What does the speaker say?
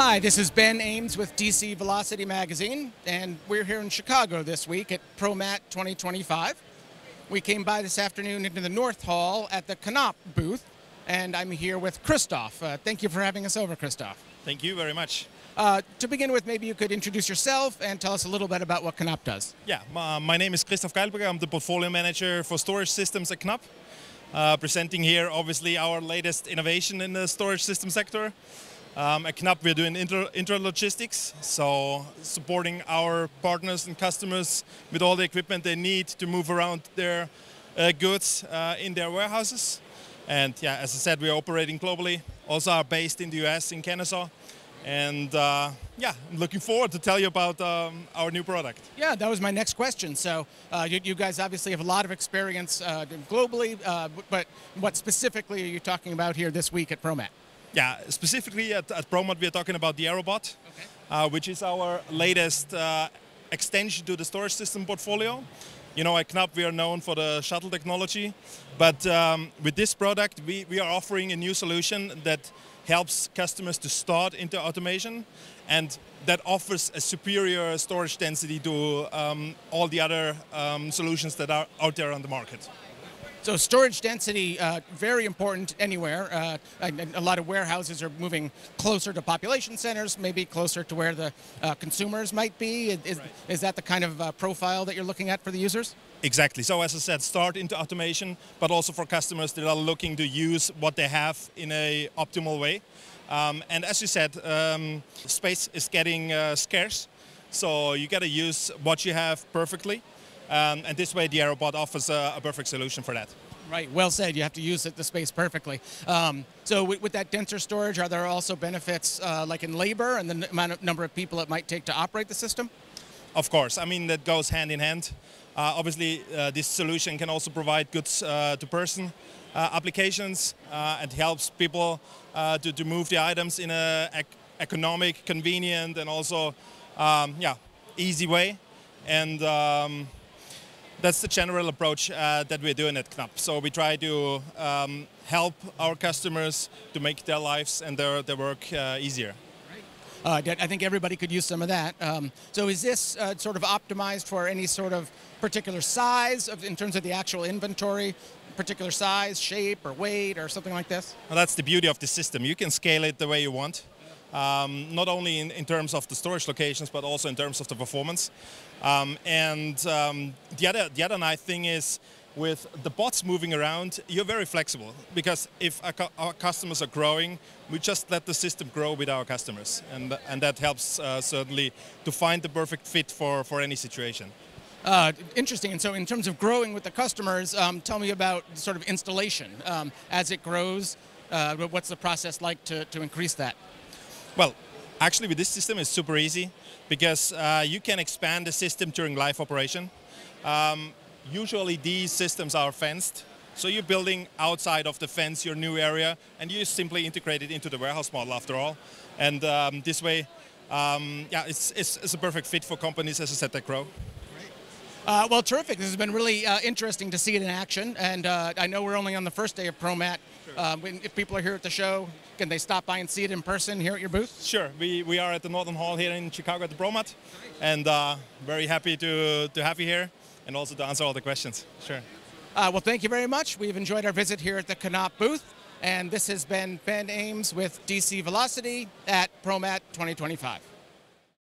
Hi, this is Ben Ames with DC Velocity Magazine, and we're here in Chicago this week at ProMat 2025. We came by this afternoon into the North Hall at the Knapp booth, and I'm here with Christoph. Uh, thank you for having us over, Christoph. Thank you very much. Uh, to begin with, maybe you could introduce yourself and tell us a little bit about what Knapp does. Yeah, my, my name is Christoph Geilberger. I'm the portfolio manager for storage systems at Knapp. Uh, presenting here, obviously, our latest innovation in the storage system sector. Um, at Knapp, we're doing inter, intralogistics, so supporting our partners and customers with all the equipment they need to move around their uh, goods uh, in their warehouses. And yeah, as I said, we're operating globally. Also are based in the US, in Kennesaw. And uh, yeah, I'm looking forward to tell you about um, our new product. Yeah, that was my next question. So uh, you, you, guys obviously have a lot of experience uh, globally, uh, but what specifically are you talking about here this week at ProMat? Yeah, specifically at, at ProMat, we're talking about the AeroBot, okay. uh, which is our latest uh, extension to the storage system portfolio. You know, at Knapp, we are known for the shuttle technology, but um, with this product, we, we are offering a new solution that helps customers to start into automation and that offers a superior storage density to um, all the other um, solutions that are out there on the market. So storage density, uh, very important anywhere. Uh, a, lot of warehouses are moving closer to population centers, maybe closer to where the uh, consumers might be. Is, right. is that the kind of uh, profile that you're looking at for the users? Exactly. So as I said, start into automation, but also for customers that are looking to use what they have in a optimal way. Um, and as you said, um, space is getting uh, scarce, so you got to use what you have perfectly. Um, and this way the AeroBot offers a, a, perfect solution for that. Right, well said. You have to use it, the space perfectly. Um, so with, with, that denser storage, are there also benefits uh, like in labor and the amount of number of people it might take to operate the system? Of course. I mean, that goes hand in hand. Uh, obviously, uh, this solution can also provide goods uh, to person uh, applications uh, and helps people to, to move the items in an ec economic, convenient, and also um, yeah, easy way. And um, that's the general approach uh, that we're doing at Knapp. So we try to um, help our customers to make their lives and their, their work uh, easier. Uh, I think everybody could use some of that. Um, so is this uh, sort of optimized for any sort of particular size of, in terms of the actual inventory, particular size, shape, or weight, or something like this? Well, that's the beauty of the system. You can scale it the way you want. Um, not only in, in, terms of the storage locations, but also in terms of the performance. Um, and um, the other the other nice thing is with the bots moving around, you're very flexible because if our, our, customers are growing, we just let the system grow with our customers, and and that helps uh, certainly to find the perfect fit for for any situation. Uh, interesting. And so, in terms of growing with the customers, um, tell me about sort of installation um, as it grows. Uh, what's the process like to, to increase that? Well, actually with this system it's super easy because uh, you can expand the system during live operation. Um, usually these systems are fenced, so you're building outside of the fence your new area and you simply integrate it into the warehouse model after all. And um, this way, um, yeah, it's, it's, it's, a perfect fit for companies, as I said, that grow. Uh, well, terrific. This has been really uh, interesting to see it in action, and uh, I know we're only on the first day of ProMat. Um, if people are here at the show, can they stop by and see it in person here at your booth? Sure. We, we are at the Northern Hall here in Chicago at the ProMat, and uh, very happy to, to have you here and also to answer all the questions. Sure. Uh, well, thank you very much. We've enjoyed our visit here at the Knapp booth, and this has been Ben Ames with DC Velocity at ProMat 2025.